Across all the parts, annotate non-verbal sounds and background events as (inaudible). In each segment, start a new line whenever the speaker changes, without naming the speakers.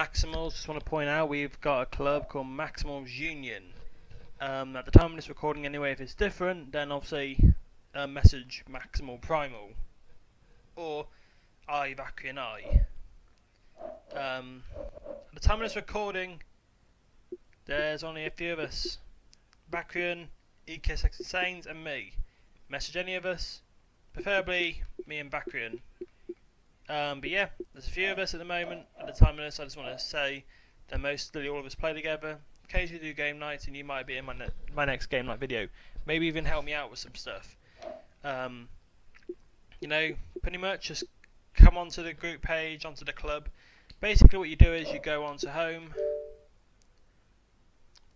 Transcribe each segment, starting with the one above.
Maximals, just want to point out we've got a club called Maximals Union. Um, at the time of this recording, anyway, if it's different, then obviously uh, message Maximal Primal or I Vacrian I. Um, at the time of this recording, there's only a few of us Vacrian, EK6 Saints, and me. Message any of us, preferably me and Vacrian. Um, but yeah, there's a few of us at the moment. The time this, I just want to say that mostly all of us play together. Occasionally do game nights, and you might be in my ne my next game night video. Maybe even help me out with some stuff. Um, you know, pretty much just come onto the group page, onto the club. Basically, what you do is you go onto home,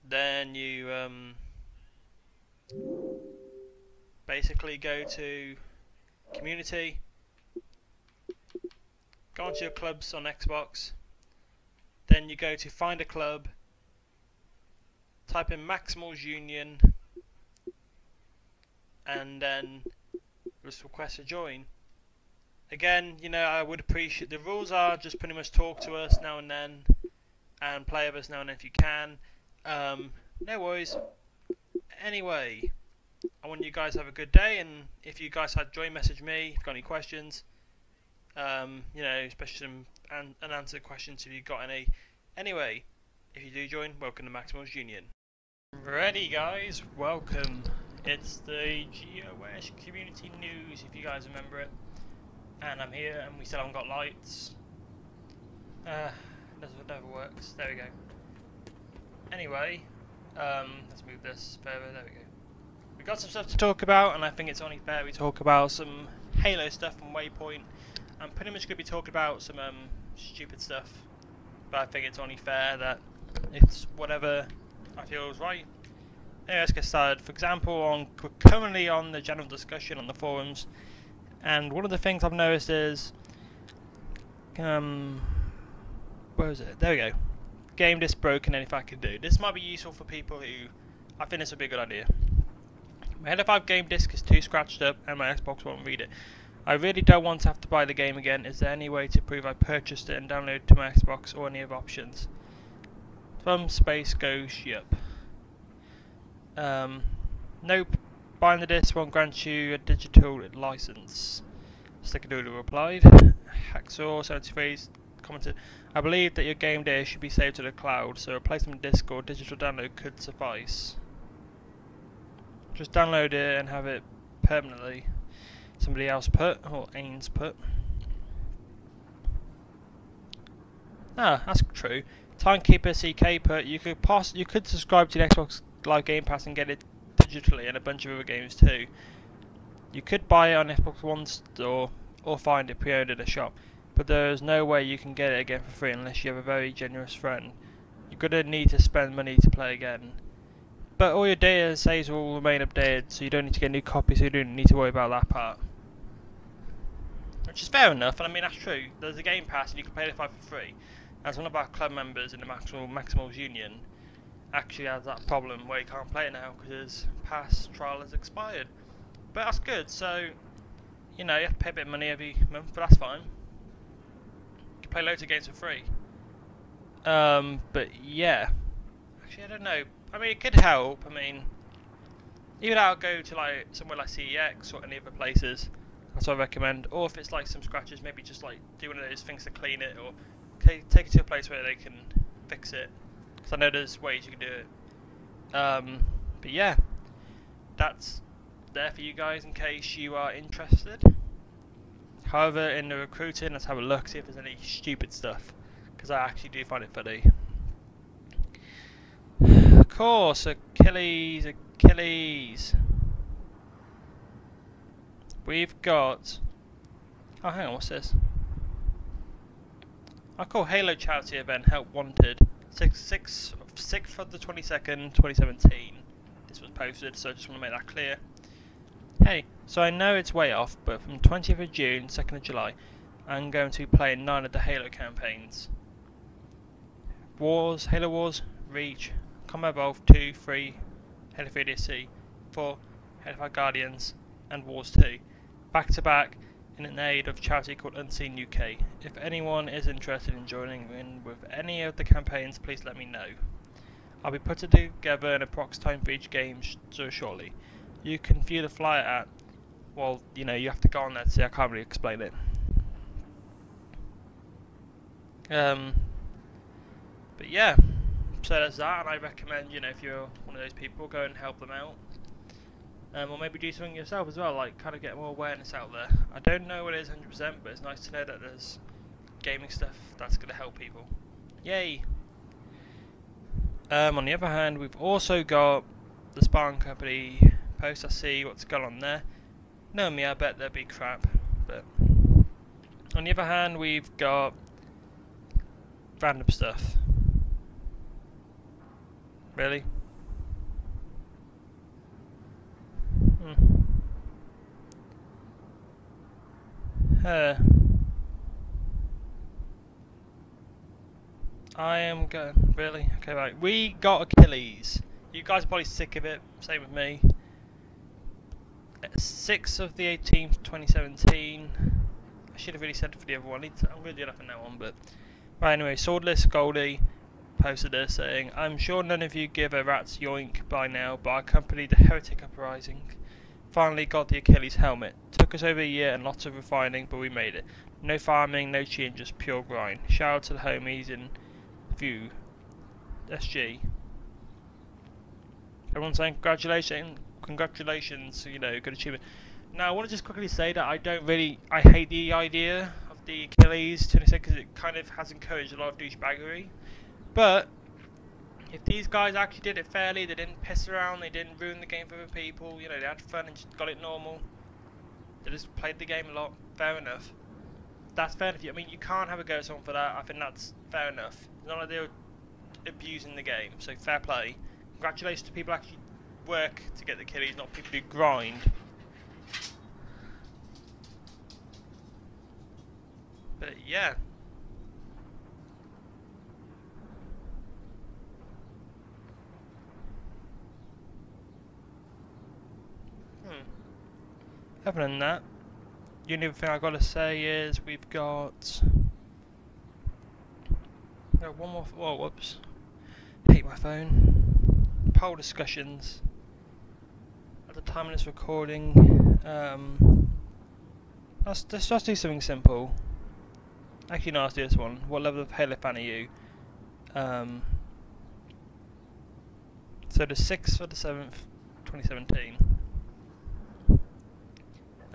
then you um, basically go to community go onto your clubs on Xbox, then you go to find a club, type in Maximals Union, and then just request to join. Again, you know, I would appreciate the rules are just pretty much talk to us now and then, and play with us now and then if you can. Um, no worries. Anyway, I want you guys to have a good day, and if you guys had join, message me. If you've got any questions. Um, you know, especially some and, and answer questions if you've got any. Anyway, if you do join, welcome to Maximals Union. Ready, guys? Welcome. It's the G.O.S Community News, if you guys remember it. And I'm here, and we still haven't got lights. Uh, never, never works. There we go. Anyway, um, let's move this further. There we go. We've got some stuff to talk about, and I think it's only fair we talk about some Halo stuff from Waypoint I'm pretty much going to be talking about some um, stupid stuff, but I think it's only fair that it's whatever I feel is right. Anyway, let's get started. For example, on currently on the general discussion on the forums, and one of the things I've noticed is, um, where is it? There we go. Game disc broken. Anything I can do. This might be useful for people who. I think this would be a good idea. My Halo 5 game disc is too scratched up, and my Xbox won't read it. I really don't want to have to buy the game again. Is there any way to prove I purchased it and downloaded it to my Xbox or any other options? From space goes yup. Um, nope. Buying the disc won't grant you a digital license. Stickadoodle replied. (laughs) Hacksaw73 commented, I believe that your game data should be saved to the cloud, so a replacement disc or digital download could suffice. Just download it and have it permanently somebody else put, or Ains put. Ah, that's true. Timekeeper CK put, you could pass, you could subscribe to the Xbox Live Game Pass and get it digitally, and a bunch of other games too. You could buy it on Xbox One store or find it pre-owned at a shop, but there's no way you can get it again for free unless you have a very generous friend. You're gonna need to spend money to play again. But all your data saves will remain updated, so you don't need to get new copies, so you don't need to worry about that part. Which is fair enough, and I mean that's true. There's a Game Pass and you can play the 5 for free. As one of our club members in the Maximal Maximals Union actually has that problem where he can't play it now because his pass trial has expired. But that's good, so you know, you have to pay a bit of money every month, but that's fine. You can play loads of games for free. Um, but yeah. Actually, I don't know. I mean, it could help. I mean, even I'll go to like somewhere like CEX or any other places. That's what I recommend. Or if it's like some scratches, maybe just like do one of those things to clean it, or take take it to a place where they can fix it. Because I know there's ways you can do it. Um, but yeah, that's there for you guys in case you are interested. However, in the recruiting, let's have a look, see if there's any stupid stuff. Because I actually do find it funny. Of course, Achilles, Achilles. We've got... Oh, hang on, what's this? I call Halo charity event Help Wanted. 6th 6, 6th of the 22nd, 2017. This was posted, so I just want to make that clear. Hey, so I know it's way off, but from 20th of June, 2nd of July, I'm going to be playing 9 of the Halo campaigns. Wars, Halo Wars, Reach, Combat Evolved 2, 3, Halo 3 ODST, 4, Halo 5 Guardians, and Wars 2. Back to back, in an aid of charity called Unseen UK. If anyone is interested in joining in with any of the campaigns, please let me know. I'll be putting together an approx time for each game so shortly. You can view the flyer at, well, you know, you have to go on there to see, I can't really explain it. Um, but yeah, so that's that, and I recommend, you know, if you're one of those people, go and help them out. Um, or maybe do something yourself as well, like kind of get more awareness out there. I don't know what it is 100%, but it's nice to know that there's gaming stuff that's going to help people. Yay! Um, on the other hand, we've also got the Spartan Company post. I see what's going on there. No, me, I bet there'd be crap. But on the other hand, we've got random stuff. Really? Uh, I am going. Really? Okay, right. We got Achilles. You guys are probably sick of it. Same with me. 6th of the 18th, 2017. I should have really said for the other one. I'm going to do that for now on, but. Right, anyway, Swordless Goldie posted this saying, I'm sure none of you give a rat's yoink by now, but our company, the Heretic Uprising, finally got the Achilles helmet. Took us over a year and lots of refining, but we made it. No farming, no cheating, just pure grind. Shout out to the homies in View. SG. Everyone saying congratulations, congratulations, you know, good achievement. Now I want to just quickly say that I don't really, I hate the idea of the Achilles to because it kind of has encouraged a lot of douchebaggery. But if these guys actually did it fairly, they didn't piss around, they didn't ruin the game for other people, you know, they had fun and just got it normal. They just played the game a lot. Fair enough. That's fair enough. I mean, you can't have a go at someone for that. I think that's fair enough. It's not like they're abusing the game, so fair play. Congratulations to people actually work to get the killies, not people who grind. But yeah. Other than that, the only thing I've gotta say is we've got. No, one more. Oh, whoops. Hate my phone. Poll discussions. At the time of this recording, um, let's, let's just do something simple. Actually, no, let's do this one. What level of Halo fan are you? Um, so the 6th or the 7th, 2017.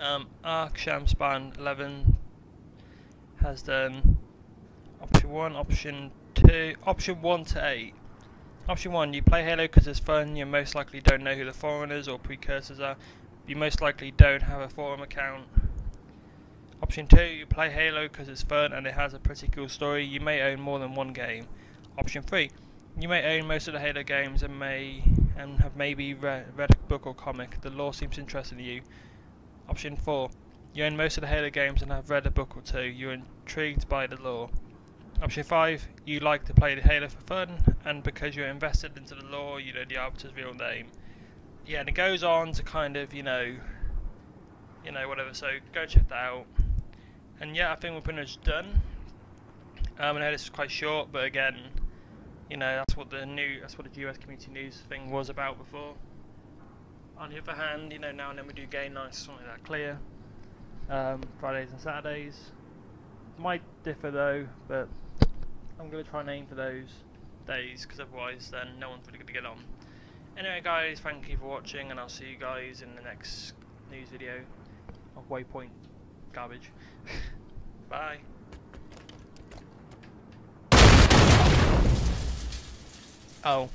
Um, Ark Shamspan 11 has done option 1, option 2, option 1 to 8. Option 1, you play Halo because it's fun, you most likely don't know who the Forerunners or precursors are, you most likely don't have a forum account. Option 2, you play Halo because it's fun and it has a pretty cool story, you may own more than one game. Option 3, you may own most of the Halo games and may and have maybe read, read a book or comic, the lore seems interesting to you, Option 4. You own most of the Halo games and have read a book or two. You're intrigued by the lore. Option 5. You like to play the Halo for fun, and because you're invested into the lore, you know the Arbiter's real name. Yeah, and it goes on to kind of, you know, you know, whatever, so go check that out. And yeah, I think we're pretty much done. Um, I know this is quite short, but again, you know, that's what the new, that's what the US community news thing was about before. On the other hand, you know, now and then we do game nights, something like that clear. Um, Fridays and Saturdays. Might differ though, but I'm going to try and aim for those days, because otherwise then no one's really going to get on. Anyway guys, thank you for watching, and I'll see you guys in the next news video of Waypoint Garbage. (laughs) Bye. Oh.